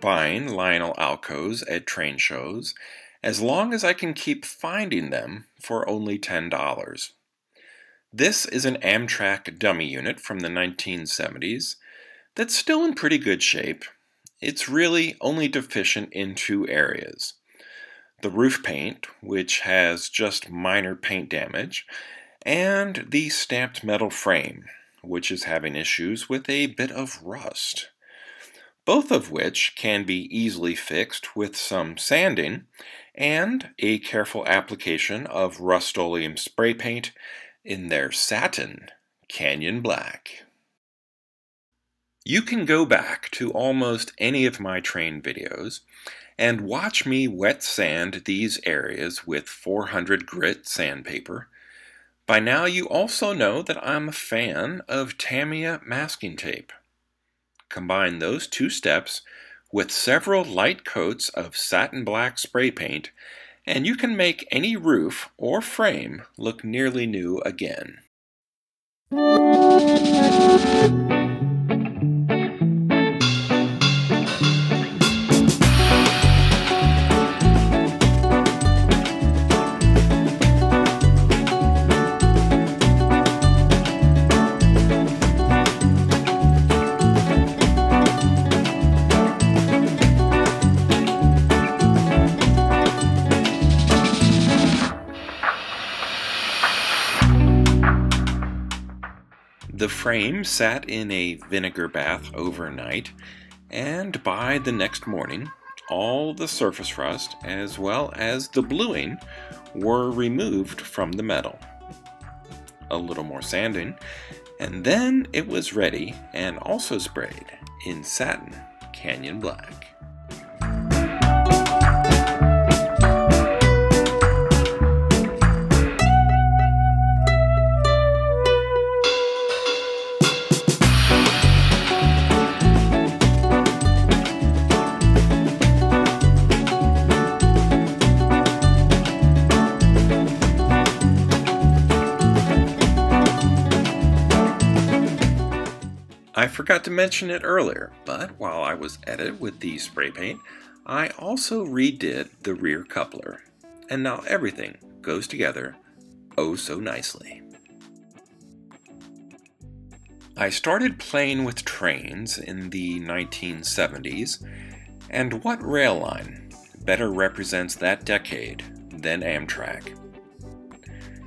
buying Lionel Alcos at train shows as long as I can keep finding them for only $10. This is an Amtrak dummy unit from the 1970s that's still in pretty good shape. It's really only deficient in two areas. The roof paint, which has just minor paint damage, and the stamped metal frame, which is having issues with a bit of rust. Both of which can be easily fixed with some sanding and a careful application of Rust-Oleum spray paint in their satin Canyon Black. You can go back to almost any of my train videos and watch me wet sand these areas with 400 grit sandpaper. By now you also know that I'm a fan of Tamiya masking tape. Combine those two steps with several light coats of satin black spray paint and you can make any roof or frame look nearly new again. The frame sat in a vinegar bath overnight, and by the next morning, all the surface rust as well as the bluing were removed from the metal. A little more sanding, and then it was ready and also sprayed in satin canyon black. Forgot to mention it earlier, but while I was at it with the spray paint, I also redid the rear coupler. And now everything goes together oh so nicely. I started playing with trains in the 1970s, and what rail line better represents that decade than Amtrak?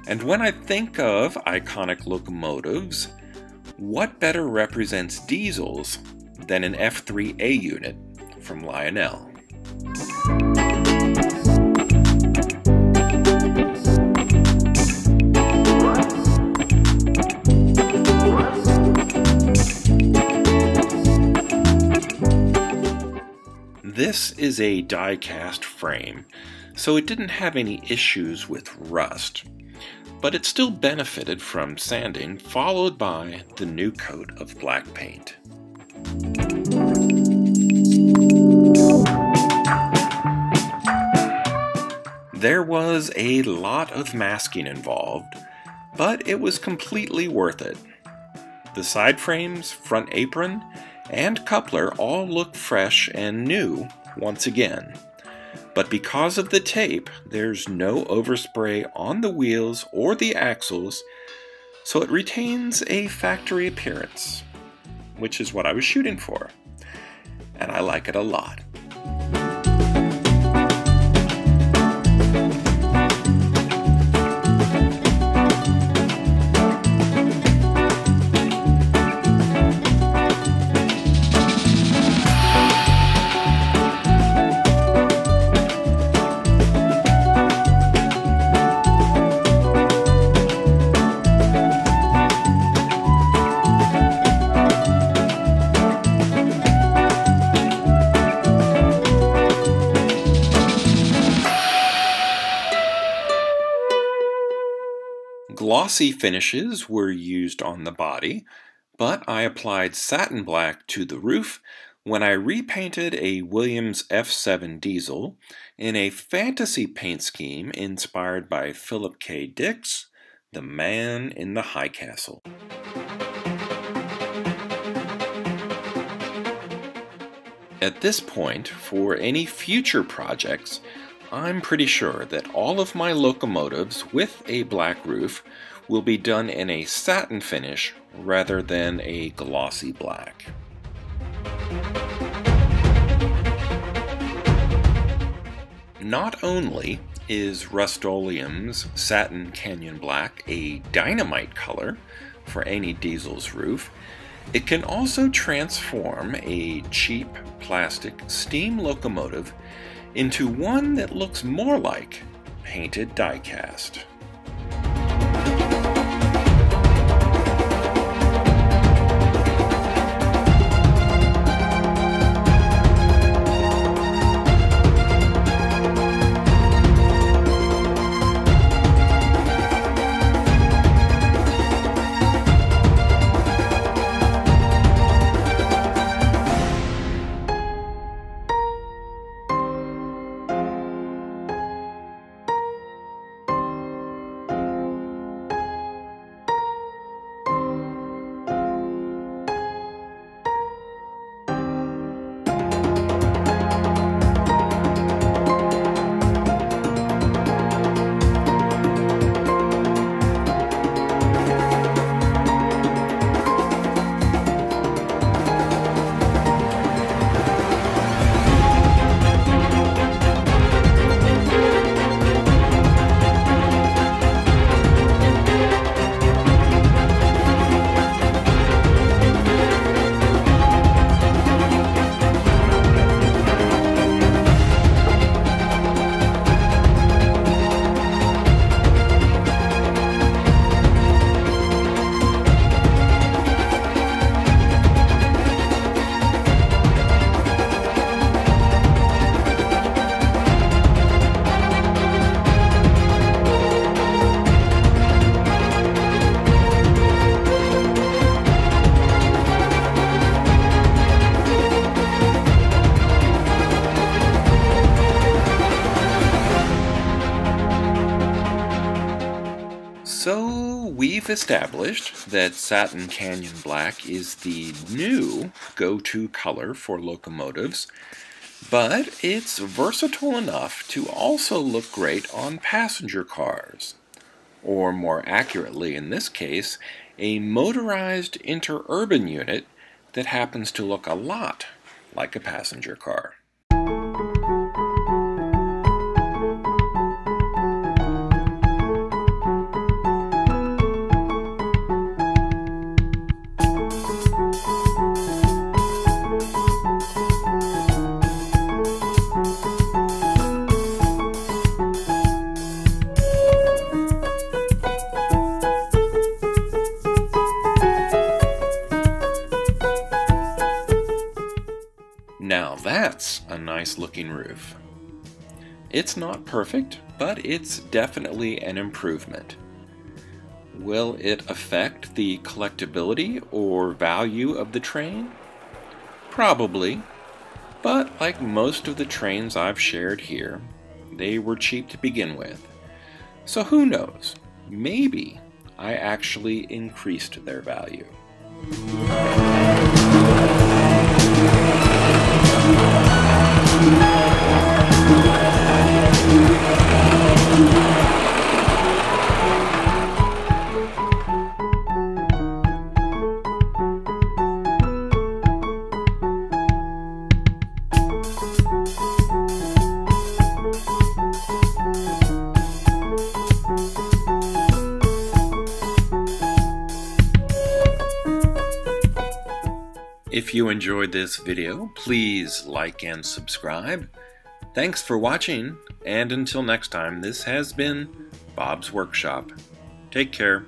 And when I think of iconic locomotives, what better represents diesels than an F3A unit from Lionel? This is a die-cast frame, so it didn't have any issues with rust but it still benefited from sanding followed by the new coat of black paint. There was a lot of masking involved, but it was completely worth it. The side frames, front apron, and coupler all look fresh and new once again. But because of the tape, there's no overspray on the wheels or the axles, so it retains a factory appearance, which is what I was shooting for. And I like it a lot. Glossy finishes were used on the body, but I applied satin black to the roof when I repainted a Williams F7 diesel in a fantasy paint scheme inspired by Philip K. Dick's The Man in the High Castle. At this point, for any future projects, I'm pretty sure that all of my locomotives with a black roof will be done in a satin finish rather than a glossy black. Not only is Rust-Oleum's Satin Canyon Black a dynamite color for any diesel's roof, it can also transform a cheap plastic steam locomotive into one that looks more like painted diecast. We've established that Satin Canyon Black is the new go-to color for locomotives, but it's versatile enough to also look great on passenger cars, or more accurately in this case, a motorized interurban unit that happens to look a lot like a passenger car. Nice looking roof. It's not perfect, but it's definitely an improvement. Will it affect the collectability or value of the train? Probably, but like most of the trains I've shared here, they were cheap to begin with. So who knows, maybe I actually increased their value. If you enjoyed this video, please like and subscribe. Thanks for watching, and until next time, this has been Bob's Workshop. Take care.